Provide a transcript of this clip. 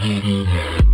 Mm-hmm.